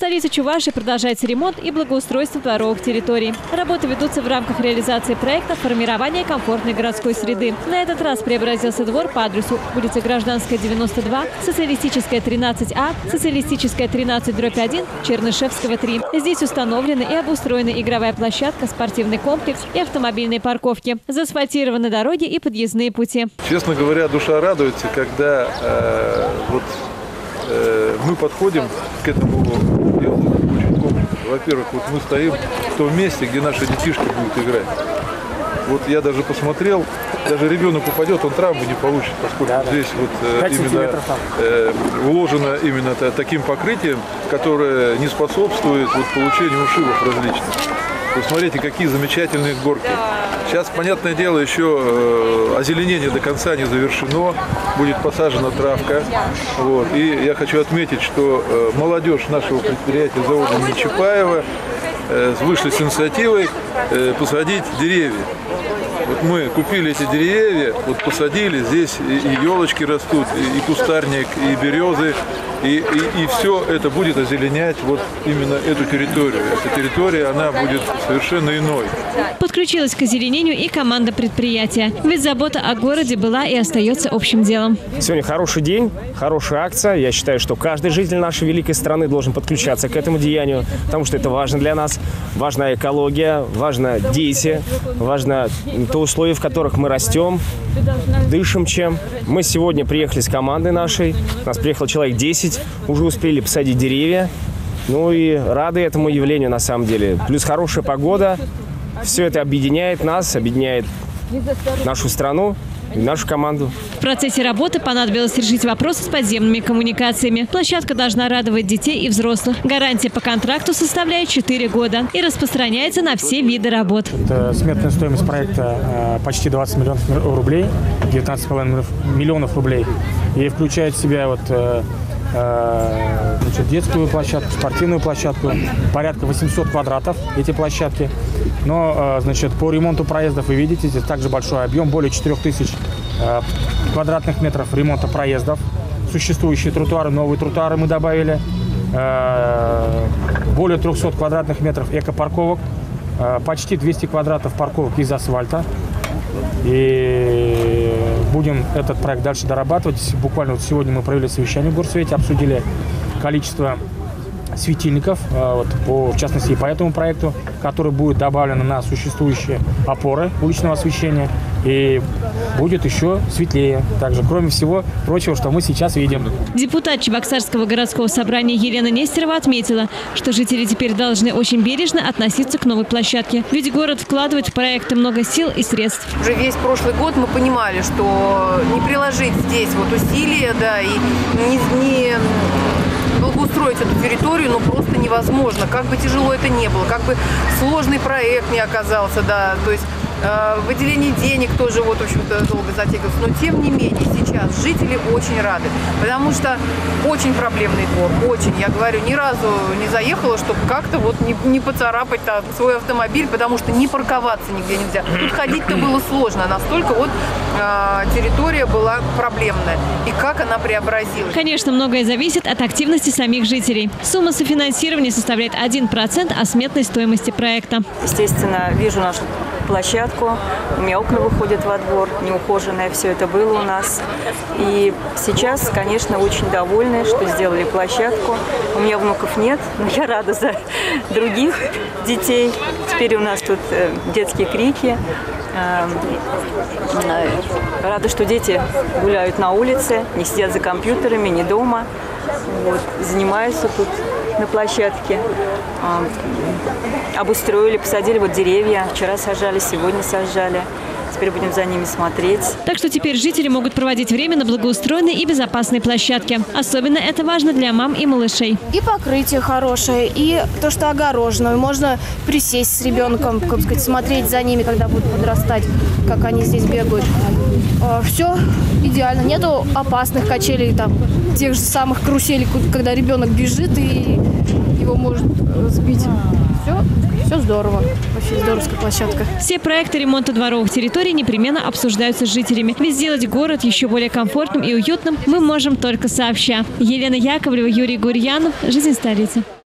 столице Чувашии продолжается ремонт и благоустройство дворовых территорий. Работы ведутся в рамках реализации проекта формирования комфортной городской среды. На этот раз преобразился двор по адресу улица Гражданская, 92, Социалистическая, 13А, Социалистическая, 13, дробь 1, Чернышевского, 3. Здесь установлены и обустроены игровая площадка, спортивный комплекс и автомобильные парковки. Заасфальтированы дороги и подъездные пути. Честно говоря, душа радуется, когда э, вот мы подходим к этому делу очень комплексно. Во-первых, вот мы стоим в том месте, где наши детишки будут играть. Вот я даже посмотрел, даже ребенок упадет, он травму не получит, поскольку Да, да. здесь вот э, именно э, уложено именно та- таким покрытием, которое не способствует вот, получению ушибов различных. Вы смотрите, какие замечательные горки. Сейчас, понятное дело, еще э, озеленение до конца не завершено, будет посажена травка. Вот. И я хочу отметить, что э, молодежь нашего предприятия завода имени Чапаева э, вышли с инициативой посадить деревья. Вот мы купили эти деревья, вот посадили, здесь и, елочки растут, и кустарник, и березы, и, и, и все это будет озеленять вот именно эту территорию. Эта территория, она будет совершенно иной. Подключилась к озеленению и команда предприятия. Ведь забота о городе была и остается общим делом. Сегодня хороший день, хорошая акция. Я считаю, что каждый житель нашей великой страны должен подключаться к этому деянию, потому что это важно для нас. Важна экология, важно дети, важно то условия, в которых мы растем, дышим чем. Мы сегодня приехали с командой нашей. У нас приехало человек 10, уже успели посадить деревья. Ну и рады этому явлению на самом деле. Плюс хорошая погода. Все это объединяет нас, объединяет нашу страну и нашу команду. В процессе работы понадобилось решить вопросы с подземными коммуникациями. Площадка должна радовать детей и взрослых. Гарантия по контракту составляет 4 года и распространяется на все виды работ. Это сметная стоимость проекта э, почти 20 миллионов рублей, 19,5 миллионов- рублей. И включает в себя вот э, значит, детскую площадку, спортивную площадку, порядка 800 квадратов эти площадки. Но, э, значит, по ремонту проездов вы видите, здесь также большой объем, более 4000 э, квадратных метров ремонта проездов. Существующие тротуары, новые тротуары мы добавили. Э, более 300 квадратных метров экопарковок, э, почти 200 квадратов парковок из асфальта. И будем этот проект дальше дорабатывать. Буквально вот сегодня мы провели совещание в Горсовете, обсудили количество светильников, э, вот, по, в частности и по этому проекту, который будет добавлен на существующие опоры уличного освещения. И будет еще светлее. Также, кроме всего прочего, что мы сейчас видим. Депутат Чебоксарского городского собрания Елена Нестерова отметила, что жители теперь должны очень бережно относиться к новой площадке. Ведь город вкладывает в проекты много сил и средств. Уже весь прошлый год мы понимали, что не приложить здесь вот усилия, да, и не, не благоустроить эту территорию, ну просто невозможно. Как бы тяжело это не было, как бы сложный проект не оказался, да, то есть э, выделение денег тоже вот, в общем-то, долго затягивалось. Но тем не менее сейчас жители очень рады, потому что очень проблемный двор, очень. Я говорю, ни разу не заехала, чтобы как-то вот не, не поцарапать там свой автомобиль, потому что не парковаться нигде нельзя. Тут ходить-то было сложно, настолько вот территория была проблемная. И как она преобразилась. Конечно, многое зависит от активности самих жителей. Сумма софинансирования составляет 1% от сметной стоимости проекта. Естественно, вижу нашу площадку, у меня окна выходят во двор, неухоженное все это было у нас. И сейчас, конечно, очень довольны, что сделали площадку. У меня внуков нет, но я рада за других детей. Теперь у нас тут э, детские крики. Э, э, Рада, что дети гуляют на улице, не сидят за компьютерами, не дома. Вот, занимаются тут на площадке. А, Обустроили, посадили вот деревья. Вчера сажали, сегодня сажали. Теперь будем за ними смотреть. Так что теперь жители могут проводить время на благоустроенной и безопасной площадке. Особенно это важно для мам и малышей. И покрытие хорошее, и то, что огорожено. Можно присесть с ребенком, как сказать, смотреть за ними, когда будут подрастать, как они здесь бегают. Все идеально. Нету опасных качелей, там, тех же самых каруселей, когда ребенок бежит и его может э, сбить. Все, все здорово. Вообще здоровская площадка. Все проекты ремонта дворовых территорий непременно обсуждаются с жителями. Ведь сделать город еще более комфортным и уютным мы можем только сообща. Елена Яковлева, Юрий Гурьянов. Жизнь столицы.